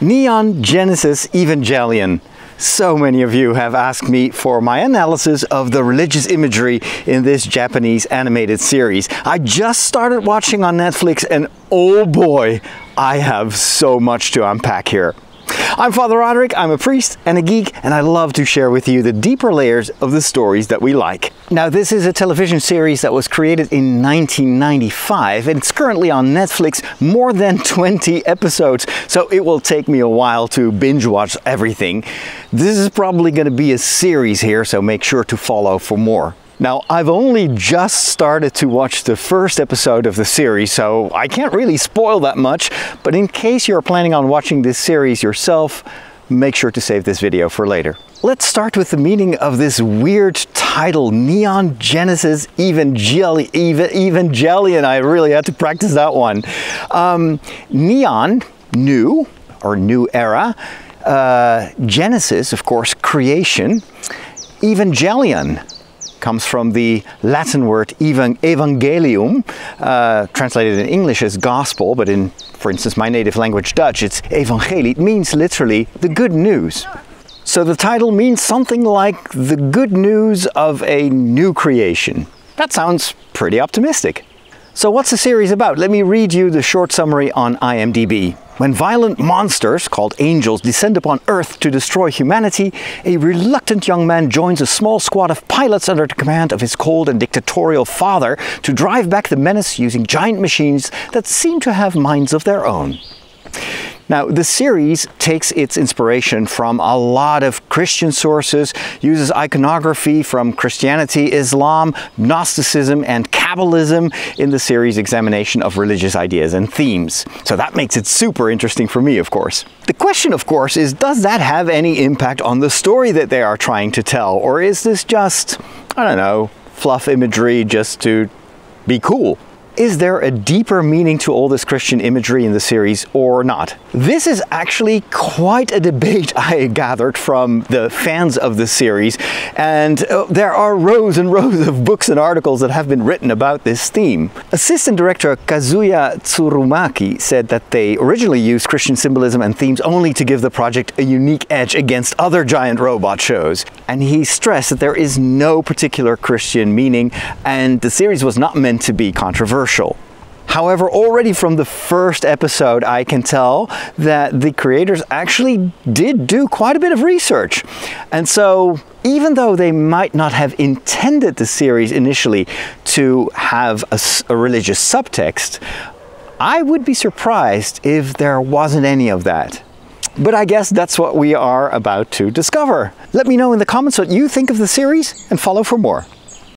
Neon Genesis Evangelion. So many of you have asked me for my analysis of the religious imagery in this Japanese animated series. I just started watching on Netflix and oh boy, I have so much to unpack here. I'm Father Roderick, I'm a priest and a geek, and I love to share with you the deeper layers of the stories that we like. Now, this is a television series that was created in 1995, and it's currently on Netflix, more than 20 episodes, so it will take me a while to binge watch everything. This is probably going to be a series here, so make sure to follow for more. Now, I've only just started to watch the first episode of the series, so I can't really spoil that much, but in case you're planning on watching this series yourself, make sure to save this video for later. Let's start with the meaning of this weird title, Neon Genesis Evangeli Evangelion. I really had to practice that one. Um, neon, new, or new era. Uh, Genesis, of course, creation. Evangelion, comes from the Latin word evangelium, uh, translated in English as gospel, but in, for instance, my native language Dutch, it's evangelie. It means literally the good news. So the title means something like the good news of a new creation. That sounds pretty optimistic. So what's the series about? Let me read you the short summary on IMDb. When violent monsters, called angels, descend upon Earth to destroy humanity, a reluctant young man joins a small squad of pilots under the command of his cold and dictatorial father to drive back the menace using giant machines that seem to have minds of their own. Now, the series takes its inspiration from a lot of Christian sources, uses iconography from Christianity, Islam, Gnosticism, and In the series' examination of religious ideas and themes. So that makes it super interesting for me, of course. The question, of course, is does that have any impact on the story that they are trying to tell? Or is this just, I don't know, fluff imagery just to be cool? Is there a deeper meaning to all this Christian imagery in the series or not? This is actually quite a debate I gathered from the fans of the series, and uh, there are rows and rows of books and articles that have been written about this theme. Assistant director Kazuya Tsurumaki said that they originally used Christian symbolism and themes only to give the project a unique edge against other giant robot shows, and he stressed that there is no particular Christian meaning, and the series was not meant to be controversial However, already from the first episode, I can tell that the creators actually did do quite a bit of research. And so, even though they might not have intended the series initially to have a, a religious subtext, I would be surprised if there wasn't any of that. But I guess that's what we are about to discover. Let me know in the comments what you think of the series and follow for more.